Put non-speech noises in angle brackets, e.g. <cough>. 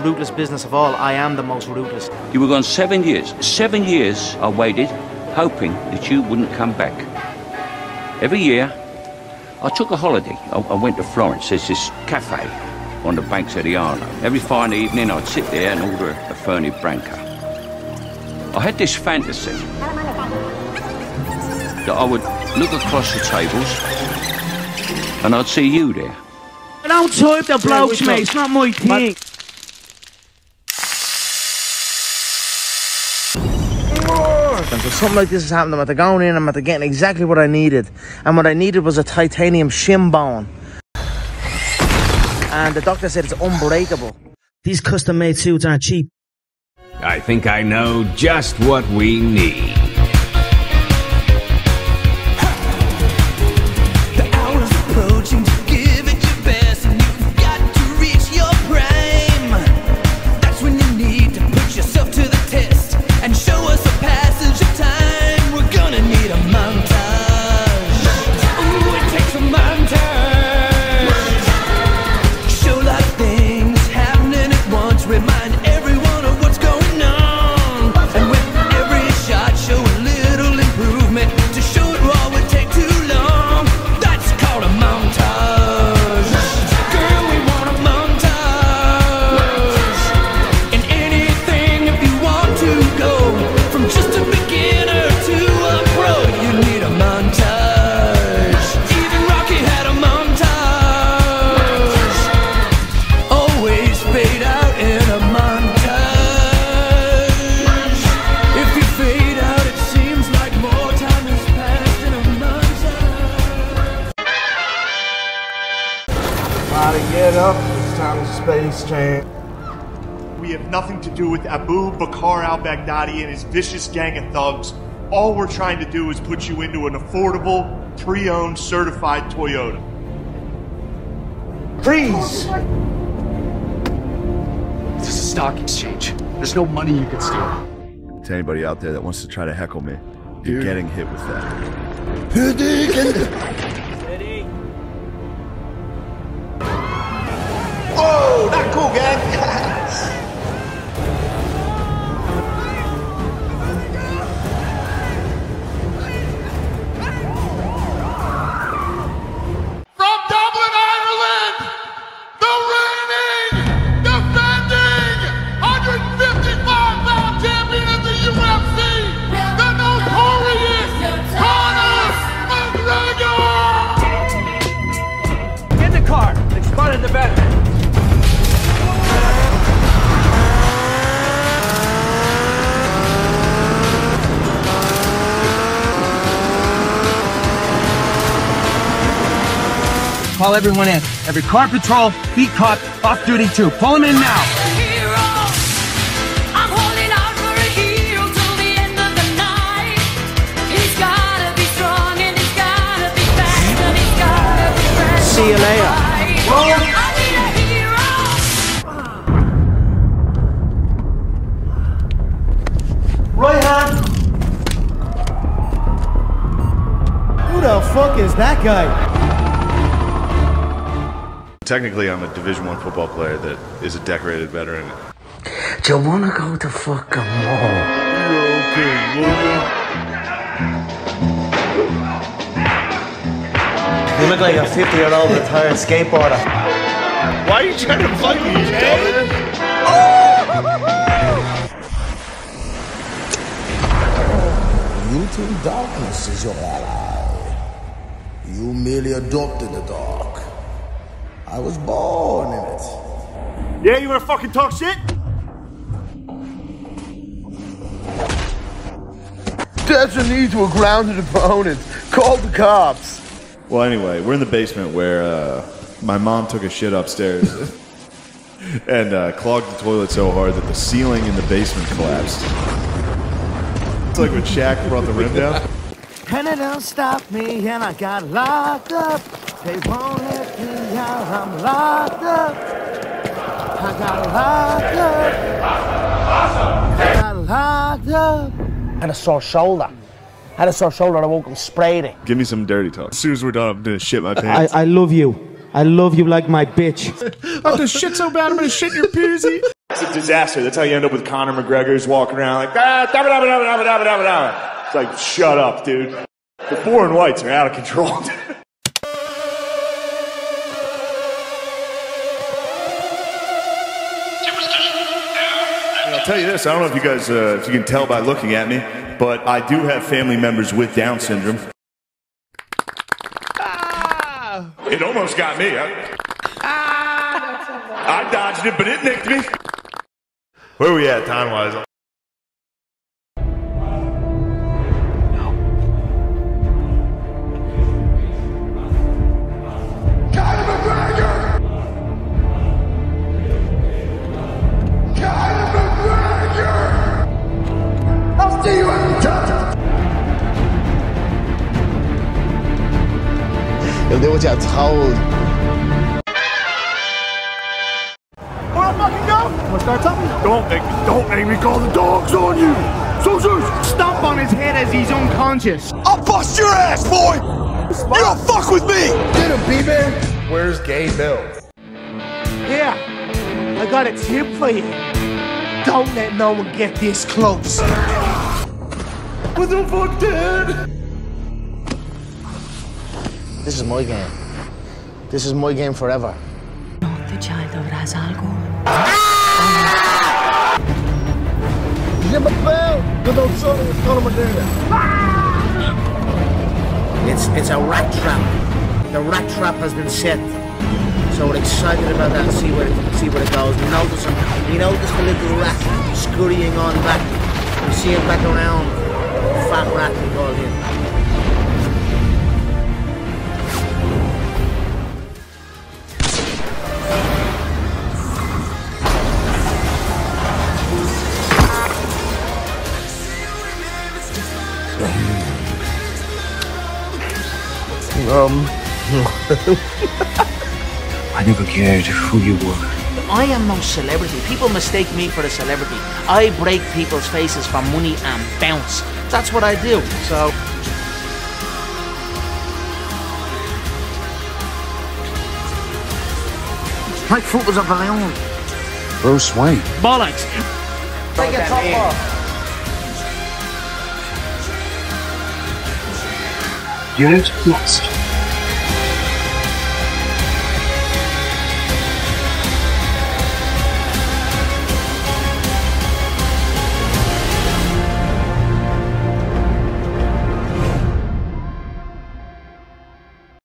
ruthless business of all. I am the most ruthless. You were gone seven years. Seven years I waited, hoping that you wouldn't come back. Every year, I took a holiday. I, I went to Florence. There's this cafe on the banks of the Arno. Every fine evening, I'd sit there and order a Fernet Branca. I had this fantasy that I would look across the tables and I'd see you there. I don't type the blokes, mate. It's not my thing. And so something like this is happening. I'm at the going in, I'm at the getting exactly what I needed. And what I needed was a titanium shin bone. And the doctor said it's unbreakable. These custom made suits aren't cheap. I think I know just what we need. Gotta get up. It's time to space jam. We have nothing to do with Abu Bakr al Baghdadi and his vicious gang of thugs. All we're trying to do is put you into an affordable, pre owned, certified Toyota. Freeze! This is a stock exchange. There's no money you can steal. To anybody out there that wants to try to heckle me, you're getting hit with that. Call everyone in. Every car patrol, beat cop, off duty too. Pull them in now. I'm holding out for a hero till the end of the night. He's gotta be strong and he's gotta be fast and he's gotta be fresh. See you later. I need. Right hand. Who the fuck is that guy? Technically, I'm a Division One football player that is a decorated veteran. Do you wanna go to fucking war? You look like a 50 year old retired skateboarder. Why are you trying to fuck me, You think darkness is your ally. You merely adopted the dark. I was born in it. Yeah, you wanna fucking talk shit? That's a need to a grounded opponent. Call the cops. Well, anyway, we're in the basement where uh, my mom took a shit upstairs <laughs> and uh, clogged the toilet so hard that the ceiling in the basement collapsed. It's like when Shaq brought the rim down. And it don't stop me, and I got locked up. They won't let me out, I'm locked up. I got locked up. I got locked up. Had a sore shoulder. Had a sore shoulder, I woke up sprayed it. Give me some dirty talk. As soon as we're done, I'm gonna shit my pants. I love you. I love you like my bitch. <laughs> I'm gonna shit so bad I'm gonna shit your peasy. it's a disaster. That's how you end up with Conor McGregor's walking around like, ah, dabba, dabba, dabba, dabba, dabba, dabba, dabba. It's like, shut up, dude. The foreign whites are out of control. <laughs> I'll tell you this. I don't know if you guys, uh, if you can tell by looking at me, but I do have family members with Down syndrome. It almost got me. I, I dodged it, but it nicked me. Where are we at time wise? 对我讲超。 Wanna fucking go? Wanna start something? Don't make me, don't make me call the dogs on you. Soldiers! Stomp on his head as he's unconscious. I'll bust your ass, boy! You don't fuck with me! Get him, B-Man! Where's Gay Bill? Here, I got a tip for you. Don't let no one get this close. What the fuck, Dad? This is my game. This is my game forever. Notte, child, avràs algo. Jim McBell! Good old son of Conor McGregor. It's it's a rat trap. The rat trap has been set. So we're excited about that and see where it see where it goes. We notice him. We notice the little rat scurrying on back. We see him back around. Fat rat we call him. I never cared who you were. I am no celebrity. People mistake me for a celebrity. I break people's faces for money and bounce. That's what I do. So my foot was a balloon. Bruce Wayne. Bollocks. Take your top off. Unit lost.